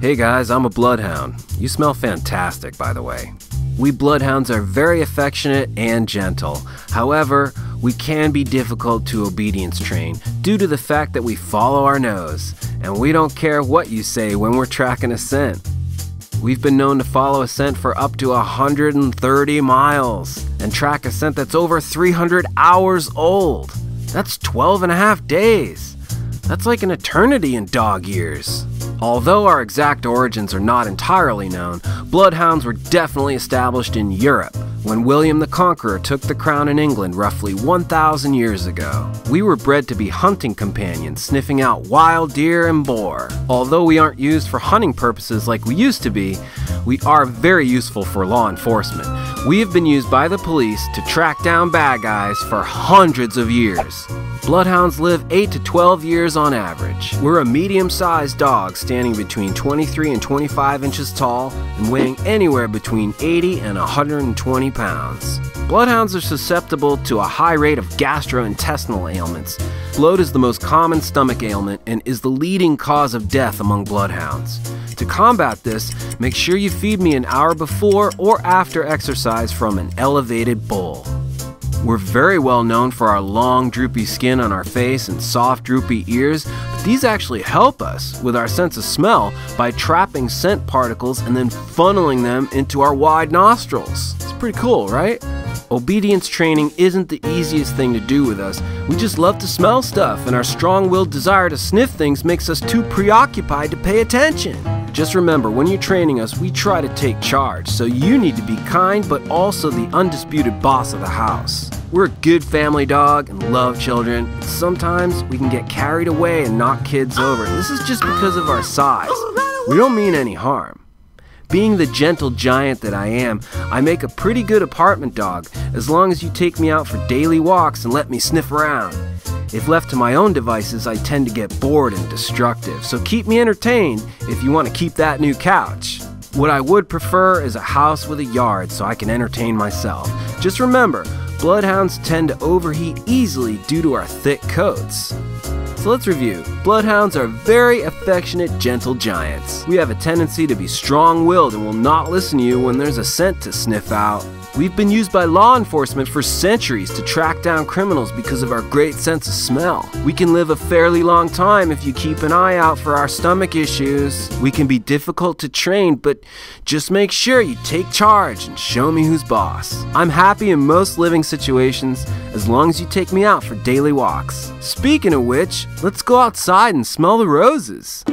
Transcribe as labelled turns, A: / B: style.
A: Hey guys, I'm a bloodhound. You smell fantastic, by the way. We bloodhounds are very affectionate and gentle. However, we can be difficult to obedience train due to the fact that we follow our nose, and we don't care what you say when we're tracking a scent. We've been known to follow a scent for up to 130 miles and track a scent that's over 300 hours old. That's 12 and a half days. That's like an eternity in dog years. Although our exact origins are not entirely known, bloodhounds were definitely established in Europe when William the Conqueror took the crown in England roughly 1,000 years ago. We were bred to be hunting companions, sniffing out wild deer and boar. Although we aren't used for hunting purposes like we used to be, we are very useful for law enforcement. We have been used by the police to track down bad guys for hundreds of years. Bloodhounds live 8 to 12 years on average. We're a medium sized dog standing between 23 and 25 inches tall and weighing anywhere between 80 and 120 pounds. Bloodhounds are susceptible to a high rate of gastrointestinal ailments. Bloat is the most common stomach ailment and is the leading cause of death among bloodhounds. To combat this, make sure you feed me an hour before or after exercise from an elevated bowl. We're very well known for our long, droopy skin on our face and soft, droopy ears, but these actually help us with our sense of smell by trapping scent particles and then funneling them into our wide nostrils. It's pretty cool, right? Obedience training isn't the easiest thing to do with us. We just love to smell stuff, and our strong willed desire to sniff things makes us too preoccupied to pay attention. Just remember, when you're training us, we try to take charge, so you need to be kind but also the undisputed boss of the house. We're a good family dog and love children. Sometimes we can get carried away and knock kids over. This is just because of our size. We don't mean any harm. Being the gentle giant that I am, I make a pretty good apartment dog as long as you take me out for daily walks and let me sniff around. If left to my own devices, I tend to get bored and destructive, so keep me entertained if you want to keep that new couch. What I would prefer is a house with a yard so I can entertain myself. Just remember, bloodhounds tend to overheat easily due to our thick coats. So let's review. Bloodhounds are very affectionate, gentle giants. We have a tendency to be strong willed and will not listen to you when there's a scent to sniff out. We've been used by law enforcement for centuries to track down criminals because of our great sense of smell. We can live a fairly long time if you keep an eye out for our stomach issues. We can be difficult to train, but just make sure you take charge and show me who's boss. I'm happy in most living situations as long as you take me out for daily walks. Speaking of which, let's go outside and smell the roses.